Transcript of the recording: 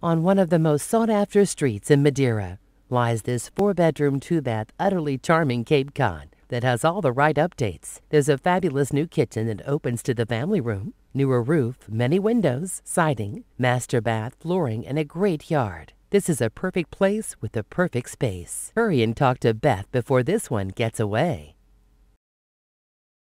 On one of the most sought after streets in Madeira lies this four bedroom, two bath, utterly charming Cape Cod that has all the right updates. There's a fabulous new kitchen that opens to the family room, newer roof, many windows, siding, master bath, flooring, and a great yard. This is a perfect place with a perfect space. Hurry and talk to Beth before this one gets away.